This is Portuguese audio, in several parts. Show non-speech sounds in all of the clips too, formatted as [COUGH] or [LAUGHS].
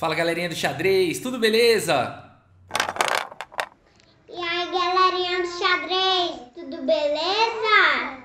Fala galerinha do xadrez, tudo beleza? E aí galerinha do xadrez, tudo beleza?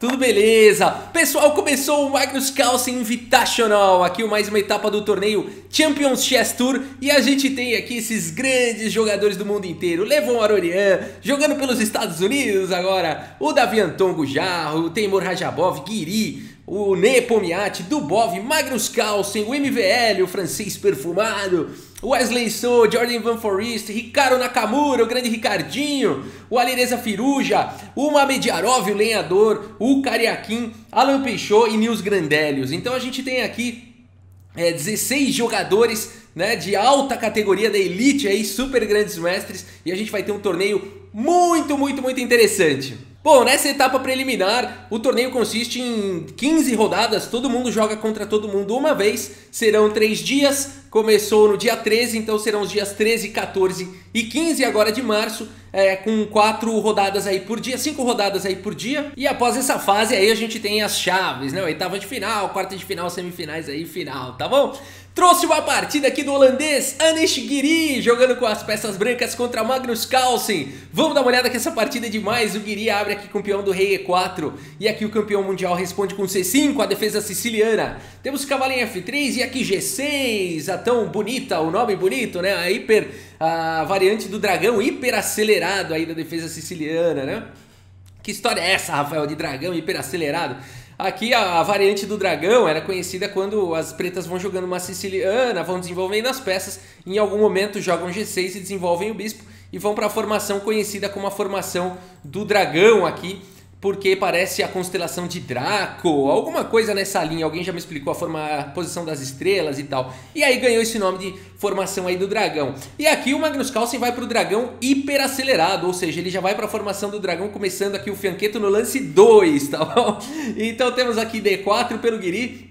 Tudo beleza? Pessoal, começou o Magnus Carlsen Invitational, aqui mais uma etapa do torneio Champions Chess Tour e a gente tem aqui esses grandes jogadores do mundo inteiro, Levon Arorian, jogando pelos Estados Unidos agora, o Davi Anton Gujarro, o Teimur Rajabov, Guiri, o Nepomiati, Dubov, Magnus Carlsen, o MVL, o francês perfumado, Wesley So, Jordan Van Forest, Ricardo Nakamura, o grande Ricardinho, o Alireza Firuja, o Mamediarov, o lenhador, o Cariaquim, Alan Peixoto e Nils Grandelius. Então a gente tem aqui é, 16 jogadores né, de alta categoria da elite aí, super grandes mestres, e a gente vai ter um torneio muito, muito, muito interessante. Bom, nessa etapa preliminar, o torneio consiste em 15 rodadas, todo mundo joga contra todo mundo uma vez, serão 3 dias, começou no dia 13, então serão os dias 13, 14 e 15 agora de março, é, com 4 rodadas aí por dia, 5 rodadas aí por dia, e após essa fase aí a gente tem as chaves, né, oitava de final, quarta de final, semifinais aí, final, tá bom? Trouxe uma partida aqui do holandês Anish Giri, jogando com as peças brancas contra Magnus Carlsen. Vamos dar uma olhada que essa partida é demais. O Giri abre aqui com o peão do rei E4. E aqui o campeão mundial responde com C5, a defesa siciliana. Temos cavalo em F3 e aqui G6, a tão bonita, o nome bonito, né? A hiper, a variante do dragão hiper acelerado aí da defesa siciliana, né? Que história é essa, Rafael, de dragão hiper acelerado? Aqui a, a, variante do dragão era conhecida quando as pretas vão jogando uma siciliana, vão desenvolvendo as peças, em algum momento jogam G6 e desenvolvem o bispo e vão para a formação conhecida como a formação do dragão aqui, porque parece a constelação de Draco, alguma coisa nessa linha, alguém já me explicou a, forma, a posição das estrelas e tal. E aí ganhou esse nome de formação aí do dragão. E aqui o Magnus Carlsen vai para o dragão hiper acelerado, ou seja, ele já vai para a formação do dragão, começando aqui o fianqueto no lance 2, tá bom? [LAUGHS] Então temos aqui D4 pelo Guiri,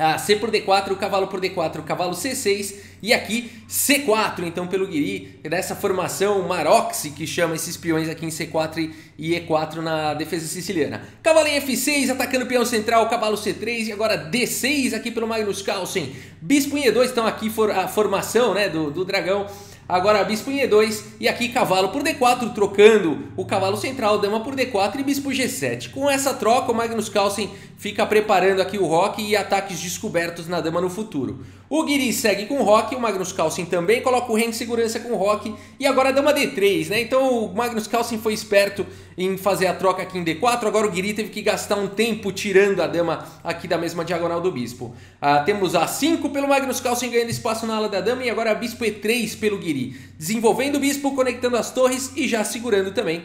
ah, C por D4, cavalo por D4, cavalo C6 e aqui C4, então pelo Guiri, dessa formação Maroxi que chama esses peões aqui em C4 e E4 na defesa siciliana. Cavalo em F6, atacando o peão central, cavalo C3 e agora D6 aqui pelo Magnus Carlsen. Bispo em E2, então aqui for, a formação né, do, do dragão Agora bispo em E2 e aqui cavalo por D4, trocando o cavalo central, dama por D4 e bispo G7. Com essa troca, o Magnus Carlsen fica preparando aqui o roque e ataques descobertos na dama no futuro. O Guiri segue com o roque, o Magnus Carlsen também coloca o em segurança com o roque e agora dama D3, né? Então o Magnus Carlsen foi esperto em fazer a troca aqui em D4, agora o Guiri teve que gastar um tempo tirando a dama aqui da mesma diagonal do bispo. Ah, temos A5 pelo Magnus Carlsen ganhando espaço na ala da dama e agora bispo E3 pelo Guiri, desenvolvendo o bispo, conectando as torres e já segurando também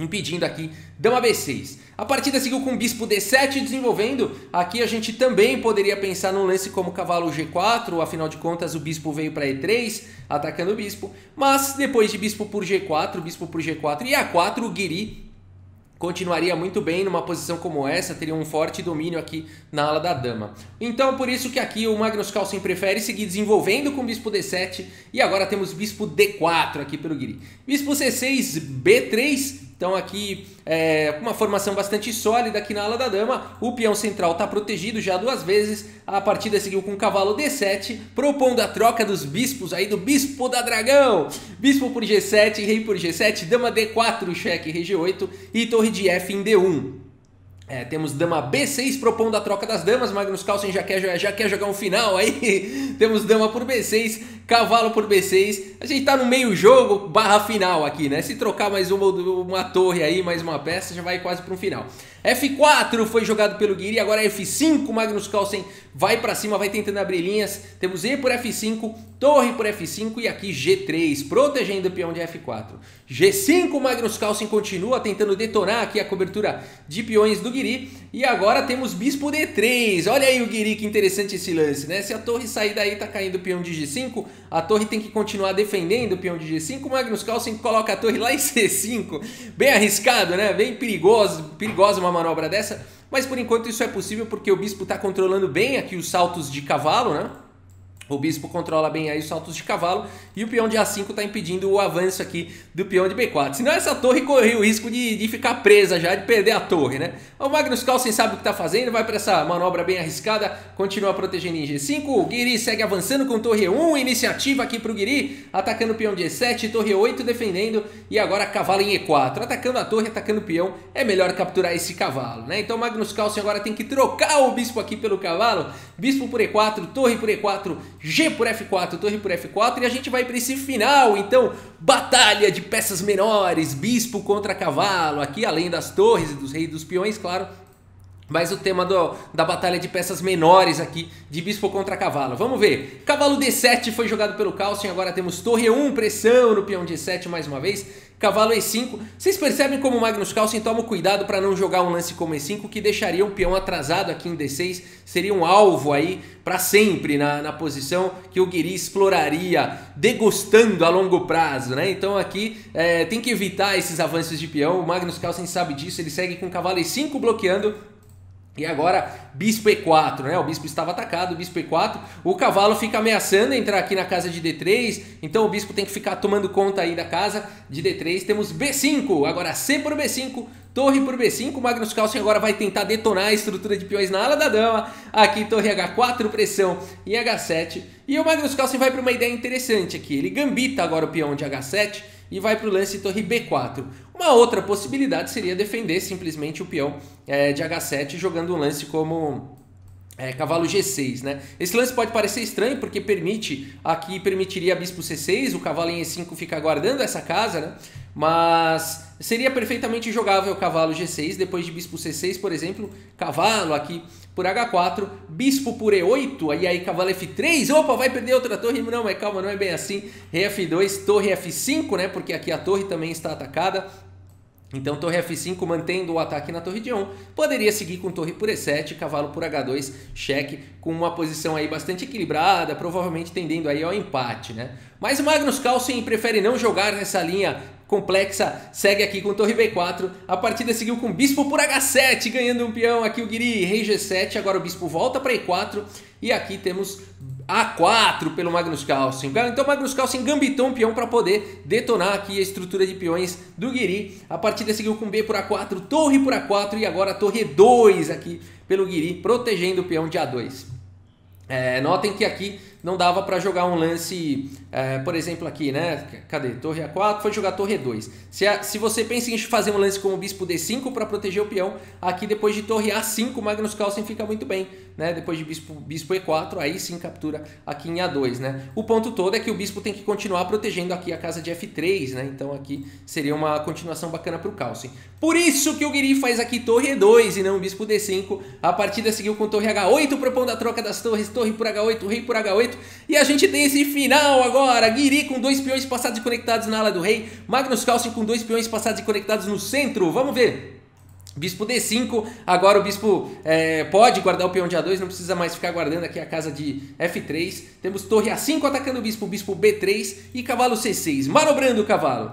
impedindo aqui dama B6. A partida seguiu com bispo D7 desenvolvendo. Aqui a gente também poderia pensar num lance como cavalo G4, afinal de contas o bispo veio para E3, atacando o bispo. Mas depois de bispo por G4, bispo por G4 e A4, o Guiri continuaria muito bem numa posição como essa, teria um forte domínio aqui na ala da dama. Então, por isso que aqui o Magnus Carlsen prefere seguir desenvolvendo com bispo D7 e agora temos bispo D4 aqui pelo Guiri. Bispo C6, B3, então aqui é, uma formação bastante sólida aqui na ala da dama. O peão central está protegido já duas vezes. A partida seguiu com o cavalo D7, propondo a troca dos bispos aí do bispo da dragão. Bispo por G7, rei por G7, dama D4, cheque, rei G8 e torre de F em D1. É, temos dama B6 propondo a troca das damas. Magnus Carlsen já quer, já quer jogar um final aí. [LAUGHS] temos dama por B6, cavalo por B6. A gente tá no meio jogo barra final aqui, né? Se trocar mais uma, uma torre aí, mais uma peça, já vai quase para um final. F4 foi jogado pelo Guiri, agora F5, Magnus Carlsen vai para cima, vai tentando abrir linhas. Temos E por F5, torre por F5 e aqui G3, protegendo o peão de F4. G5, Magnus Carlsen continua tentando detonar aqui a cobertura de peões do Guiri. E agora temos bispo D3, olha aí o Guiri, que interessante esse lance, né? Se a torre sair daí, tá caindo o peão de G5, a torre tem que continuar defendendo o peão de G5, Magnus Carlsen coloca a torre lá em C5, bem arriscado, né? Bem perigoso, perigosa uma manobra dessa, mas por enquanto isso é possível porque o bispo está controlando bem aqui os saltos de cavalo, né? O bispo controla bem aí os saltos de cavalo e o peão de A5 está impedindo o avanço aqui do peão de B4. Senão essa torre corria o risco de, de ficar presa já, de perder a torre, né? O Magnus Carlsen sabe o que está fazendo, vai para essa manobra bem arriscada, continua protegendo em G5. O Guiri segue avançando com torre 1, iniciativa aqui para o Guiri, atacando o peão de E7, torre 8 defendendo e agora cavalo em E4. Atacando a torre, atacando o peão, é melhor capturar esse cavalo, né? Então Magnus Carlsen agora tem que trocar o bispo aqui pelo cavalo, bispo por E4, torre por E4, G por F4, torre por F4 e a gente vai para esse final, então, batalha de peças menores, bispo contra cavalo, aqui além das torres e dos reis dos peões, claro, mas o tema do, da batalha de peças menores aqui, de bispo contra cavalo. Vamos ver. Cavalo D7 foi jogado pelo Calcium, agora temos torre 1, pressão no peão D7 mais uma vez cavalo E5. Vocês percebem como o Magnus Carlsen toma cuidado para não jogar um lance como E5 que deixaria o peão atrasado aqui em D6, seria um alvo aí para sempre na, na posição que o Guiri exploraria, degustando a longo prazo, né? Então aqui é, tem que evitar esses avanços de peão, o Magnus Carlsen sabe disso, ele segue com cavalo E5 bloqueando e agora, bispo E4, né? O bispo estava atacado, bispo E4. O cavalo fica ameaçando entrar aqui na casa de D3. Então o bispo tem que ficar tomando conta aí da casa de D3. Temos B5, agora C por B5, torre por B5. O Magnus Carlsen agora vai tentar detonar a estrutura de peões na ala da dama. Aqui torre H4, pressão em H7. E o Magnus Carlsen vai para uma ideia interessante aqui. Ele gambita agora o peão de H7 e vai para o lance torre B4. Uma outra possibilidade seria defender simplesmente o peão é, de H7 jogando um lance como é, cavalo G6, né? Esse lance pode parecer estranho porque permite, aqui permitiria bispo C6, o cavalo em E5 fica guardando essa casa, né? Mas seria perfeitamente jogável cavalo G6, depois de bispo C6, por exemplo, cavalo aqui por H4, bispo por E8, aí aí cavalo F3, opa, vai perder outra torre, não, mas calma, não é bem assim, rei F2, torre F5, né, porque aqui a torre também está atacada, então torre F5 mantendo o ataque na torre de 1, poderia seguir com torre por E7, cavalo por H2, cheque, com uma posição aí bastante equilibrada, provavelmente tendendo aí ao empate, né? Mas o Magnus Carlsen prefere não jogar nessa linha complexa, segue aqui com torre B4, a partida seguiu com bispo por H7, ganhando um peão aqui o Guiri, rei G7, agora o bispo volta para E4, e aqui temos a4 pelo Magnus Carlsen. Então o Magnus Carlsen gambitou um peão para poder detonar aqui a estrutura de peões do Guiri. A partida seguiu com B por A4, torre por A4 e agora torre 2 aqui pelo Guiri, protegendo o peão de A2. É, notem que aqui não dava para jogar um lance, é, por exemplo aqui, né? Cadê? Torre A4, foi jogar torre E2. Se, se você pensa em fazer um lance como bispo D5 para proteger o peão, aqui depois de torre A5, Magnus Carlsen fica muito bem, né? Depois de bispo, bispo E4, aí sim captura aqui em A2, né? O ponto todo é que o bispo tem que continuar protegendo aqui a casa de F3, né? Então aqui seria uma continuação bacana para o Carlsen. Por isso que o Guiri faz aqui torre E2 e não bispo D5. A partida seguiu com torre H8, propondo a troca das torres, torre por H8, rei por H8, e a gente tem esse final agora. Guiri com dois peões passados e conectados na ala do rei. Magnus Carlsen com dois peões passados e conectados no centro. Vamos ver. Bispo D5, agora o bispo é, pode guardar o peão de A2, não precisa mais ficar guardando aqui a casa de F3. Temos torre A5 atacando o bispo, bispo B3 e cavalo C6, manobrando o cavalo.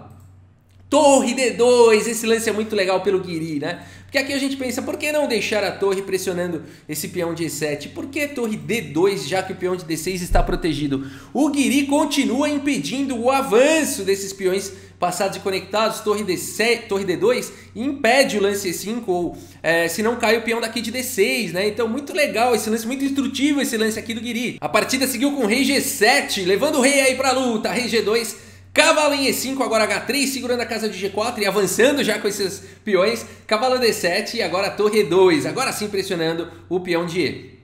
Torre D2, esse lance é muito legal pelo Guiri, né? Porque aqui a gente pensa, por que não deixar a torre pressionando esse peão de E7? Por que torre D2, já que o peão de D6 está protegido? O Guiri continua impedindo o avanço desses peões passados e conectados, torre, D7, torre D2, e impede o lance E5, ou é, se não cai o peão daqui de D6, né? Então, muito legal esse lance, muito instrutivo esse lance aqui do Guiri. A partida seguiu com rei G7, levando o rei aí pra luta, rei G2, Cavalo em E5, agora H3, segurando a casa de G4 e avançando já com esses peões. Cavalo D7 e agora torre 2, agora sim pressionando o peão de E.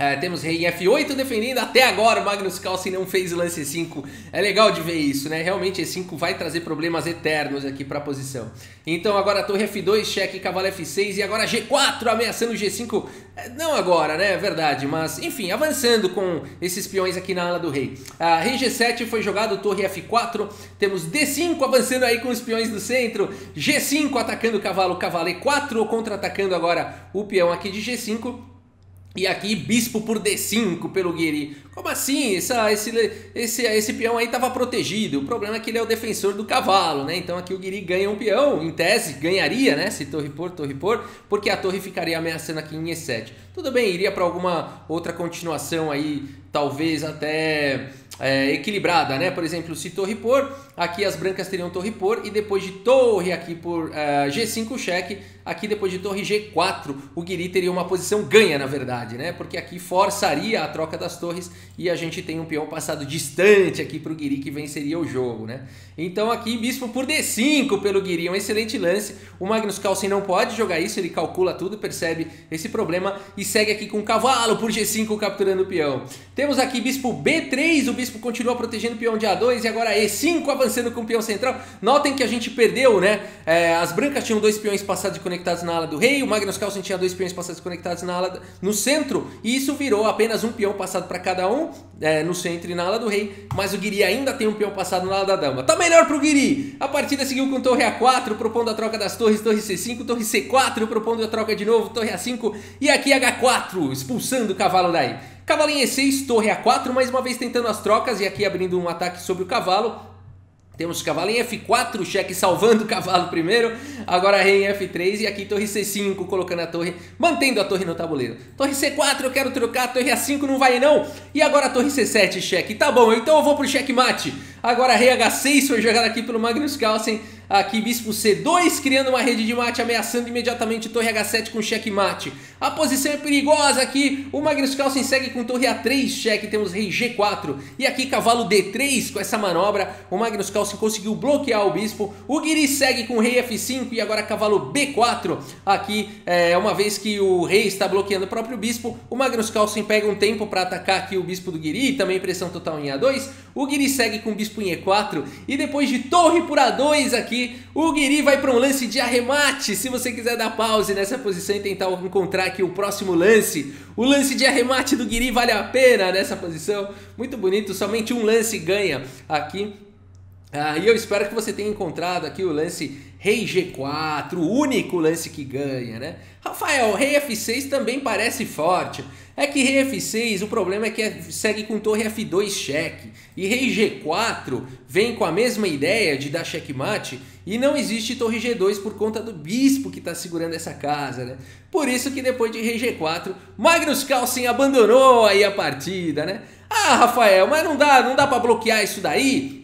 É, temos rei F8 defendendo, até agora o Magnus Carlsen não fez lance 5. É legal de ver isso, né? Realmente E5 vai trazer problemas eternos aqui para a posição. Então agora torre F2, cheque, cavalo F6 e agora G4 ameaçando o G5. É, não agora, né? É verdade, mas enfim, avançando com esses peões aqui na ala do rei. A rei G7 foi jogado, torre F4, temos D5 avançando aí com os peões do centro, G5 atacando o cavalo, cavalo E4 contra-atacando agora o peão aqui de G5. E aqui, bispo por D5 pelo Guiri. Como assim? Essa, esse, esse, esse peão aí estava protegido. O problema é que ele é o defensor do cavalo, né? Então aqui o Guiri ganha um peão. Em tese, ganharia, né? Se torre por, torre por. Porque a torre ficaria ameaçando aqui em E7. Tudo bem, iria para alguma outra continuação aí. Talvez até é, equilibrada, né? Por exemplo, se torre por, aqui as brancas teriam torre por e depois de torre aqui por uh, G5 cheque, aqui depois de torre G4, o Guiri teria uma posição ganha, na verdade, né? Porque aqui forçaria a troca das torres e a gente tem um peão passado distante aqui para o Guiri que venceria o jogo, né? Então aqui bispo por D5 pelo Guiri, um excelente lance. O Magnus Carlsen não pode jogar isso, ele calcula tudo, percebe esse problema e segue aqui com cavalo por G5 capturando o peão. Temos aqui bispo B3, o bispo continua protegendo o peão de A2 e agora E5 avançando com o peão central. Notem que a gente perdeu, né? É, as brancas tinham dois peões passados e conectados na ala do rei, o Magnus Carlsen tinha dois peões passados e conectados na ala no centro, e isso virou apenas um peão passado para cada um, é, no centro e na ala do rei, mas o Guiri ainda tem um peão passado na ala da dama. Tá melhor pro Guiri! A partida seguiu com torre A4, propondo a troca das torres, torre C5, torre C4, propondo a troca de novo, torre A5, e aqui H4, expulsando o cavalo daí. Cavalo em E6, torre A4, mais uma vez tentando as trocas e aqui abrindo um ataque sobre o cavalo. Temos cavalo em F4, cheque salvando o cavalo primeiro. Agora rei em F3 e aqui torre C5 colocando a torre, mantendo a torre no tabuleiro. Torre C4 eu quero trocar, torre A5 não vai não. E agora torre C7 cheque. Tá bom, então eu vou pro cheque mate. Agora rei H6 foi jogado aqui pelo Magnus Carlsen. Aqui bispo C2 criando uma rede de mate, ameaçando imediatamente torre H7 com cheque mate. A posição é perigosa aqui. O Magnus Carlsen segue com torre A3 cheque. Temos rei G4 e aqui cavalo D3 com essa manobra. O Magnus Carlsen conseguiu bloquear o bispo. O Guiri segue com rei F5 e agora cavalo B4. Aqui, é, uma vez que o rei está bloqueando o próprio bispo, o Magnus Carlsen pega um tempo para atacar aqui o bispo do Guiri. Também pressão total em A2. O Guiri segue com bispo em E4 e depois de torre por A2 aqui, o Guiri vai para um lance de arremate. Se você quiser dar pause nessa posição e tentar encontrar aqui o próximo lance, o lance de arremate do Guiri vale a pena nessa posição. Muito bonito, somente um lance ganha aqui. Ah, e eu espero que você tenha encontrado aqui o lance Rei G4, o único lance que ganha, né? Rafael, Rei F6 também parece forte. É que Rei F6, o problema é que é, segue com Torre F2 cheque. E Rei G4 vem com a mesma ideia de dar checkmate e não existe Torre G2 por conta do bispo que está segurando essa casa, né? Por isso que depois de Rei G4, Magnus Carlsen abandonou aí a partida, né? Ah, Rafael, mas não dá, não dá para bloquear isso daí?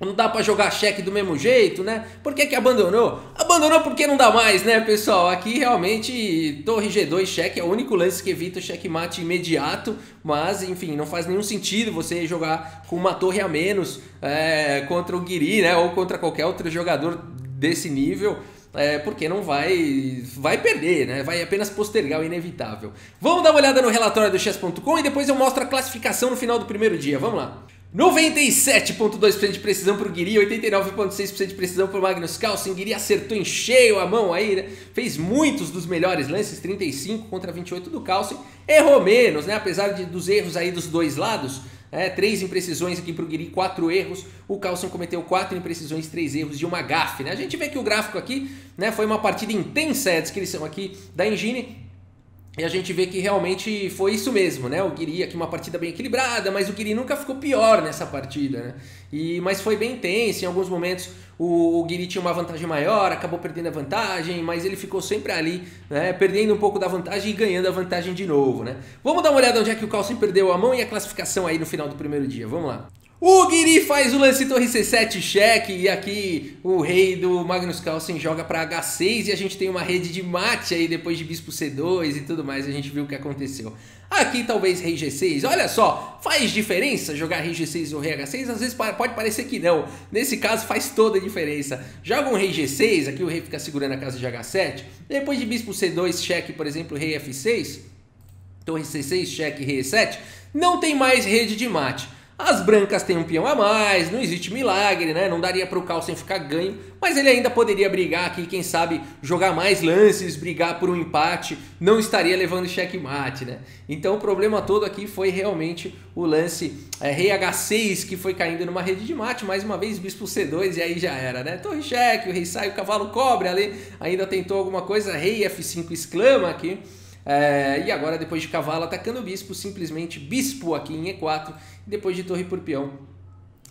Não dá para jogar cheque do mesmo jeito, né? Por que, que abandonou? Abandonou porque não dá mais, né, pessoal? Aqui realmente torre G2 cheque é o único lance que evita o checkmate imediato, mas enfim, não faz nenhum sentido você jogar com uma torre a menos é, contra o Guiri, né? Ou contra qualquer outro jogador desse nível. É, porque não vai vai perder, né? Vai apenas postergar o inevitável. Vamos dar uma olhada no relatório do chess.com e depois eu mostro a classificação no final do primeiro dia. Vamos lá. 97,2% de precisão para o Guiri, 89,6% de precisão para o Magnus Carlsen. Guiri acertou em cheio a mão aí, né? Fez muitos dos melhores lances, 35 contra 28 do Carlsen. Errou menos, né? Apesar de, dos erros aí dos dois lados. É, três imprecisões aqui para o Guiri, quatro erros. O Carlsen cometeu quatro imprecisões, três erros de uma gafe. Né? A gente vê que o gráfico aqui né, foi uma partida intensa, é a descrição aqui da Engine. E a gente vê que realmente foi isso mesmo, né? O Guiri aqui uma partida bem equilibrada, mas o Guiri nunca ficou pior nessa partida, né? E, mas foi bem intenso, em alguns momentos o, o Guiri tinha uma vantagem maior, acabou perdendo a vantagem, mas ele ficou sempre ali, né? Perdendo um pouco da vantagem e ganhando a vantagem de novo, né? Vamos dar uma olhada onde é que o Carlsen perdeu a mão e a classificação aí no final do primeiro dia, vamos lá. O Guiri faz o lance torre C7 cheque e aqui o rei do Magnus Carlsen joga para H6 e a gente tem uma rede de mate aí depois de bispo C2 e tudo mais, a gente viu o que aconteceu. Aqui talvez rei G6, olha só, faz diferença jogar rei G6 ou rei H6? Às vezes pode parecer que não, nesse caso faz toda a diferença. Joga um rei G6, aqui o rei fica segurando a casa de H7, depois de bispo C2 cheque, por exemplo, rei F6, torre C6 cheque rei E7, não tem mais rede de mate. As brancas têm um peão a mais, não existe milagre, né? Não daria para o Carlsen ficar ganho, mas ele ainda poderia brigar aqui, quem sabe jogar mais lances, brigar por um empate, não estaria levando checkmate, né? Então o problema todo aqui foi realmente o lance é, rei H6 que foi caindo numa rede de mate, mais uma vez bispo C2 e aí já era, né? Torre cheque, o rei sai, o cavalo cobre ali, ainda tentou alguma coisa, rei F5 exclama aqui. É, e agora, depois de cavalo atacando o bispo, simplesmente bispo aqui em E4, depois de torre por peão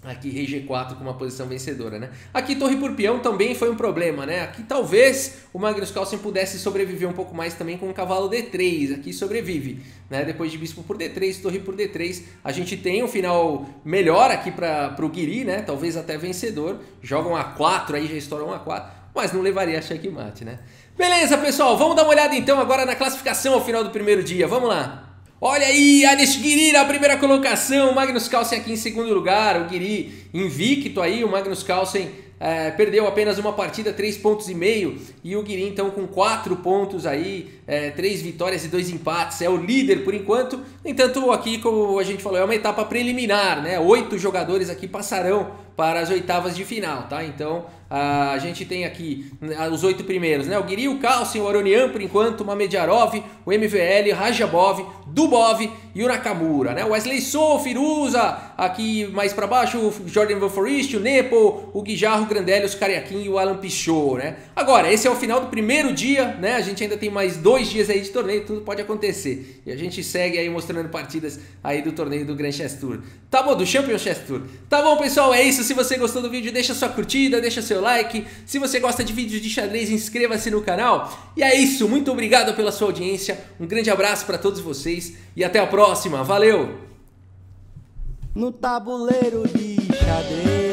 Aqui rei G4 com uma posição vencedora, né? Aqui torre por peão também foi um problema, né? Aqui talvez o Magnus Carlsen pudesse sobreviver um pouco mais também com o cavalo D3. Aqui sobrevive, né? Depois de bispo por D3, torre por D3. A gente tem um final melhor aqui para o Guiri, né? Talvez até vencedor. Joga um A4 aí, já estoura um A4. Mas não levaria a checkmate, né? Beleza, pessoal. Vamos dar uma olhada então agora na classificação ao final do primeiro dia. Vamos lá. Olha aí, Anish Guiri na primeira colocação, Magnus Carlsen aqui em segundo lugar, o Guiri invicto aí, o Magnus Carlsen é, perdeu apenas uma partida, três pontos e meio, e o Guiri então com quatro pontos aí, é, três vitórias e dois empates, é o líder por enquanto. No entanto, aqui como a gente falou, é uma etapa preliminar, né? Oito jogadores aqui passarão para as oitavas de final, tá? Então a gente tem aqui né, os oito primeiros, né? O Guiri, o Carlsen, o Aronian por enquanto, o Mamediarov, o MVL, Rajabov, Dubov e o Nakamura, né? Wesley Sou, Firuza, aqui mais para baixo, o Jordan Van Forest, o Nepo, o Guijarro, o Grandelli, os Cariaquim e o Alan Pichot, né? Agora, esse é o final do primeiro dia, né? A gente ainda tem mais dois dias aí de torneio, tudo pode acontecer. E a gente segue aí mostrando partidas aí do torneio do Grand Chess Tour. Tá bom, do Champion Chess Tour. Tá bom, pessoal, é isso. Se você gostou do vídeo, deixa sua curtida, deixa seu like. Se você gosta de vídeos de xadrez, inscreva-se no canal. E é isso, muito obrigado pela sua audiência. Um grande abraço para todos vocês e até a próxima. Valeu! No tabuleiro de xadrez